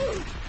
Ooh.